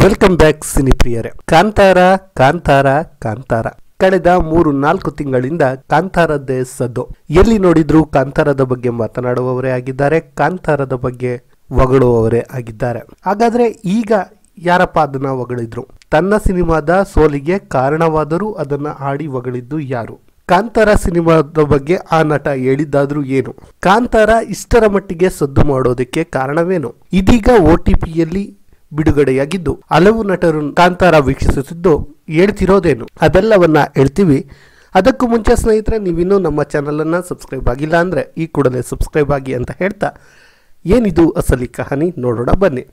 Welcome back ಸಿನಿಪ್ರಿಯರೇ. ಕಾಂತಾರ ಕಾಂತಾರ ಕಾಂತಾರ. ಕಳೆದ ಮೂರು, ನಾಲ್ಕು ತಿಂಗಳಿಂದ ಕಾಂತಾರದ್ದೇ ಸದ್ದು. ಎಲ್ಲಿ ನೋಡಿದ್ರು ಕಾಂತಾರದ ಬಗ್ಗೆ ಮಾತನಾಡುವವರೇ ಆಗಿದ್ದಾರೆ, ಕಾಂತಾರದ ಬಗ್ಗೆ ಹೊಗಳುವವರೇ ಆಗಿದ್ದಾರೆ. ಹಾಗಾದ್ರೆ ಈಗ ಯಾರಪ್ಪ ಅದನ್ನ ಹೊಗಳಿದ್ರು? ತನ್ನ ಸಿನಿಮಾದ ಸೋಲಿಗೆ ಕಾರಣವಾದರೂ ಅದನ್ನ ಹಾಡಿ ಹೊಗಳಿದ್ದು ಯಾರು? ಕಾಂತಾರ ಸಿನಿಮಾದ ಬಗ್ಗೆ ಆ ನಟ ಹೇಳಿದ್ದಾದ್ರೂ ಏನು? ಕಾಂತಾರ ಇಷ್ಟರ ಮಟ್ಟಿಗೆ ಸದ್ದು ಮಾಡೋದಕ್ಕೆ ಕಾರಣವೇನು? ಇದೀಗ ಒ ಬಿಡುಗಡೆಯಾಗಿದ್ದು, ಹಲವು ನಟರು ಕಾಂತಾರ ವೀಕ್ಷಿಸುತ್ತಿದ್ದು ಹೇಳ್ತಿರೋದೇನು? ಅದೆಲ್ಲವನ್ನ ಹೇಳ್ತೀವಿ. ಅದಕ್ಕೂ ಮುಂಚೆ ಸ್ನೇಹಿತರೆ, ನೀವಿನ್ನೂ ನಮ್ಮ ಚಾನಲನ್ನು ಸಬ್ಸ್ಕ್ರೈಬ್ ಆಗಿಲ್ಲ ಅಂದರೆ ಈ ಕೂಡಲೇ ಸಬ್ಸ್ಕ್ರೈಬ್ ಆಗಿ ಅಂತ ಹೇಳ್ತಾ ಏನಿದು ಅಸಲಿ ಕಹಾನಿ ನೋಡೋಣ ಬನ್ನಿ.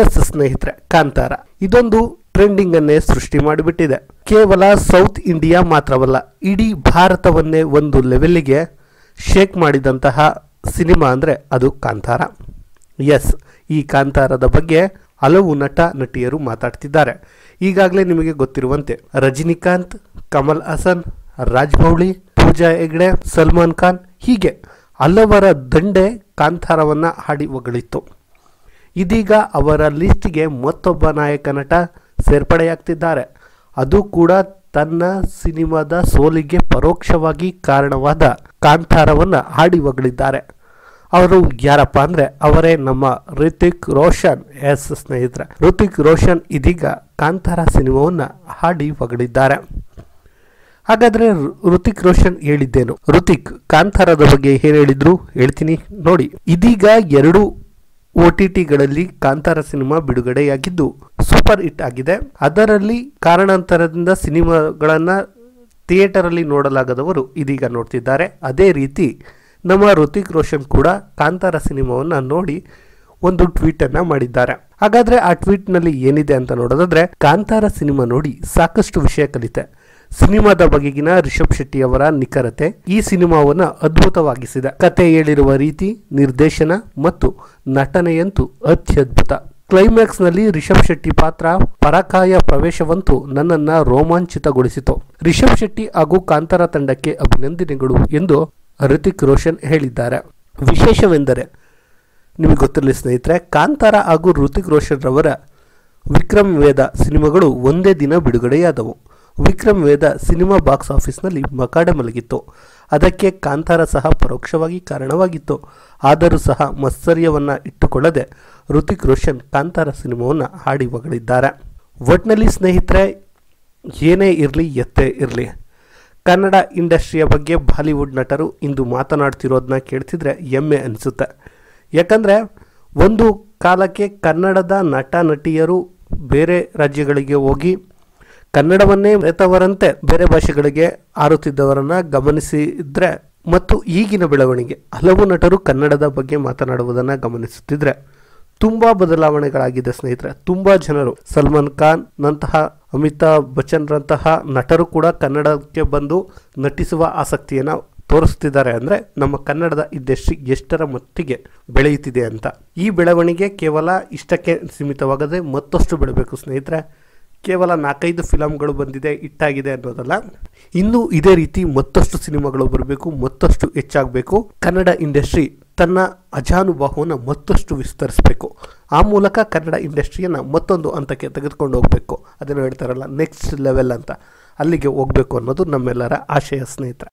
ಎಸ್ ಸ್ನೇಹಿತರೆ, ಕಾಂತಾರ. ಇದೊಂದು ಟ್ರೆಂಡಿಂಗ್ ಅನ್ನೇ ಸೃಷ್ಟಿ ಮಾಡಿಬಿಟ್ಟಿದೆ. ಕೇವಲ ಸೌತ್ ಇಂಡಿಯಾ ಮಾತ್ರವಲ್ಲ, ಇಡೀ ಭಾರತವನ್ನೇ ಒಂದು ಲೆವೆಲ್ಗೆ ಶೇಕ್ ಮಾಡಿದಂತಹ ಸಿನಿಮಾ ಅಂದರೆ ಅದು ಕಾಂತಾರ. ಎಸ್ ಈ ಕಾಂತಾರದ ಬಗ್ಗೆ ಹಲವು ನಟ, ನಟಿಯರು ಮಾತಾಡ್ತಿದ್ದಾರೆ. ಈಗಾಗಲೇ ನಿಮಗೆ ಗೊತ್ತಿರುವಂತೆ ರಜನಿಕಾಂತ್, ಕಮಲ್ ಹಾಸನ್ ರಾಜ್ಮೌಳಿ ಪೂಜಾ ಹೆಗ್ಡೆ, ಸಲ್ಮಾನ್ ಖಾನ್ ಹೀಗೆ ಹಲವರ ದಂಡೆ ಕಾಂತಾರವನ್ನು ಹಾಡಿ ಒಗಳಿತ್ತು ಇದೀಗ ಅವರ ಲಿಸ್ಟ್ಗೆ ಮತ್ತೊಬ್ಬ ನಾಯಕ ನಟ ಸೇರ್ಪಡೆಯಾಗ್ತಿದ್ದಾರೆ. ಅದು ಕೂಡ ತನ್ನ ಸಿನಿಮಾದ ಸೋಲಿಗೆ ಪರೋಕ್ಷವಾಗಿ ಕಾರಣವಾದ ಕಾಂತಾರವನ್ನು ಹಾಡಿ ಹೊಗಳಿದ್ದಾರೆ. ಅವರು ಯಾರಪ್ಪ ಅಂದ್ರೆ ಅವರೇ ನಮ್ಮ ಋತಿಕ್ ರೋಷನ್ ಎಸ್ ಸ್ನೇಹಿತರೆ. ಋತಿಕ್ ರೋಷನ್ ಇದೀಗ ಕಾಂತಾರ ಸಿನಿಮಾವನ್ನ ಹಾಡಿ ಹೊಗಳಿದ್ದಾರೆ. ಹಾಗಾದ್ರೆ ಋತಿಕ್ ರೋಷನ್ ಹೇಳಿದ್ದೇನು? ಋತಿಕ್ ಕಾಂತಾರದ ಬಗ್ಗೆ ಏನು ಹೇಳಿದ್ರು? ಹೇಳ್ತೀನಿ, ನೋಡಿ. ಇದೀಗ ಎರಡು ಒ ಟಿ ಟಿಗಳಲ್ಲಿ ಕಾಂತಾರ ಸಿನಿಮಾ ಬಿಡುಗಡೆಯಾಗಿದ್ದು ಸೂಪರ್ ಹಿಟ್ ಆಗಿದೆ. ಅದರಲ್ಲಿ ಕಾರಣಾಂತರದಿಂದ ಸಿನಿಮಾಗಳನ್ನ ಥಿಯೇಟರ್ ಅಲ್ಲಿ ನೋಡಲಾಗದವರು ಇದೀಗ ನೋಡ್ತಿದ್ದಾರೆ. ಅದೇ ರೀತಿ ನಮ್ಮ ಋತಿಕ್ ರೋಷನ್ ಕೂಡ ಕಾಂತಾರ ಸಿನಿಮಾವನ್ನು ನೋಡಿ ಒಂದು ಟ್ವೀಟ್ ಅನ್ನ ಮಾಡಿದ್ದಾರೆ. ಹಾಗಾದ್ರೆ ಆ ಟ್ವೀಟ್ನಲ್ಲಿ ಏನಿದೆ ಅಂತ ನೋಡೋದಾದ್ರೆ, ಕಾಂತಾರ ಸಿನಿಮಾ ನೋಡಿ ಸಾಕಷ್ಟು ವಿಷಯ ಕಲಿತೆ. ಸಿನಿಮಾದ ಬಗೆಗಿನ ರಿಷಬ್ ಶೆಟ್ಟಿ ಅವರ ನಿಖರತೆ ಈ ಸಿನಿಮಾವನ್ನ ಅದ್ಭುತವಾಗಿಸಿದೆ. ಕತೆ ಹೇಳಿರುವ ರೀತಿ, ನಿರ್ದೇಶನ ಮತ್ತು ನಟನೆಯಂತೂ ಅತ್ಯದ್ಭುತ. ಕ್ಲೈಮ್ಯಾಕ್ಸ್ನಲ್ಲಿ ರಿಷಬ್ ಶೆಟ್ಟಿ ಪಾತ್ರ ಪರಕಾಯ ಪ್ರವೇಶವಂತೂ ನನ್ನನ್ನ ರೋಮಾಂಚಿತಗೊಳಿಸಿತು. ರಿಷಬ್ ಶೆಟ್ಟಿ ಹಾಗೂ ಕಾಂತಾರ ತಂಡಕ್ಕೆ ಅಭಿನಂದನೆಗಳು ಎಂದು ಋತಿಕ್ ರೋಷನ್ ಹೇಳಿದ್ದಾರೆ. ವಿಶೇಷವೆಂದರೆ, ನಿಮಗೆ ಗೊತ್ತಿರಲಿ ಸ್ನೇಹಿತರೆ, ಕಾಂತಾರ ಹಾಗೂ ಋತಿಕ್ ರೋಷನ್ ರವರ ವಿಕ್ರಮ್ ವೇದ ಸಿನಿಮಾಗಳು ಒಂದೇ ದಿನ ಬಿಡುಗಡೆಯಾದವು. ವಿಕ್ರಮ್ ವೇದ ಸಿನಿಮಾ ಬಾಕ್ಸ್ ಆಫೀಸ್ನಲ್ಲಿ ಮಕಾಡೆ ಮಲಗಿತ್ತು. ಅದಕ್ಕೆ ಕಾಂತಾರ ಸಹ ಪರೋಕ್ಷವಾಗಿ ಕಾರಣವಾಗಿತ್ತು. ಆದರೂ ಸಹ ಮತ್ಸರ್ಯವನ್ನು ಇಟ್ಟುಕೊಳ್ಳದೆ ಋತಿಕ್ ರೋಷನ್ ಕಾಂತಾರ ಸಿನಿಮಾವನ್ನು ಹಾಡಿ ಹೊಗಳಿದ್ದಾರೆ. ಒಟ್ನಲ್ಲಿ ಸ್ನೇಹಿತರೆ, ಏನೇ ಇರಲಿ, ಎತ್ತೇ ಇರಲಿ. ಕನ್ನಡ ಇಂಡಸ್ಟ್ರಿಯ ಬಗ್ಗೆ ಬಾಲಿವುಡ್ ನಟರು ಇಂದು ಮಾತನಾಡ್ತಿರೋದನ್ನ ಕೇಳ್ತಿದ್ರೆ ಹೆಮ್ಮೆ ಅನಿಸುತ್ತೆ. ಯಾಕಂದರೆ ಒಂದು ಕಾಲಕ್ಕೆ ಕನ್ನಡದ ನಟ ನಟಿಯರು ಬೇರೆ ರಾಜ್ಯಗಳಿಗೆ ಹೋಗಿ ಕನ್ನಡವನ್ನೇ ಮರೆತವರಂತೆ ಬೇರೆ ಭಾಷೆಗಳಿಗೆ ಆರುತ್ತಿದ್ದವರನ್ನು ಗಮನಿಸಿದ್ರೆ ಮತ್ತು ಈಗಿನ ಬೆಳವಣಿಗೆ. ಹಲವು ನಟರು ಕನ್ನಡದ ಬಗ್ಗೆ ಮಾತನಾಡುವುದನ್ನು ಗಮನಿಸುತ್ತಿದ್ರೆ ತುಂಬಾ ಬದಲಾವಣೆಗಳಾಗಿದೆ ಸ್ನೇಹಿತರೆ. ತುಂಬಾ ಜನರು ಸಲ್ಮಾನ್ ಖಾನ್ ನಂತಹ ಅಮಿತಾಬ್ ಬಚ್ಚನ್ ರಂತಹ ನಟರು ಕೂಡ ಕನ್ನಡಕ್ಕೆ ಬಂದು ನಟಿಸುವ ಆಸಕ್ತಿಯನ್ನು ತೋರಿಸ್ತಿದ್ದಾರೆ ಅಂದ್ರೆ ನಮ್ಮ ಕನ್ನಡದ ಇಂಡಸ್ಟ್ರಿ ಎಷ್ಟರ ಮಟ್ಟಿಗೆ ಬೆಳೆಯುತ್ತಿದೆ ಅಂತ. ಈ ಬೆಳವಣಿಗೆ ಕೇವಲ ಇಷ್ಟಕ್ಕೆ ಸೀಮಿತವಾಗದೆ ಮತ್ತಷ್ಟು ಬೆಳಬೇಕು ಸ್ನೇಹಿತರೆ. ಕೇವಲ ನಾಲ್ಕೈದು ಫಿಲಮ್ಗಳು ಬಂದಿದೆ ಇಟ್ಟಾಗಿದೆ ಅನ್ನೋದಲ್ಲ. ಇನ್ನು ಇದೇ ರೀತಿ ಮತ್ತಷ್ಟು ಸಿನಿಮಾಗಳು ಬರಬೇಕು, ಮತ್ತಷ್ಟು ಹೆಚ್ಚಾಗಬೇಕು. ಕನ್ನಡ ಇಂಡಸ್ಟ್ರಿ ತನ್ನ ಅಜಾನುಭಾವವನ್ನು ಮತ್ತಷ್ಟು ವಿಸ್ತರಿಸಬೇಕು. ಆ ಮೂಲಕ ಕನ್ನಡ ಇಂಡಸ್ಟ್ರಿಯನ್ನು ಮತ್ತೊಂದು ಹಂತಕ್ಕೆ ತೆಗೆದುಕೊಂಡು ಹೋಗಬೇಕು. ಅದನ್ನು ಹೇಳ್ತಾರಲ್ಲ ನೆಕ್ಸ್ಟ್ ಲೆವೆಲ್ ಅಂತ. ಅಲ್ಲಿಗೆ ಹೋಗಬೇಕು ಅನ್ನೋದು ನಮ್ಮೆಲ್ಲರ ಆಶಯ, ಸ್ನೇಹಿತರೆ.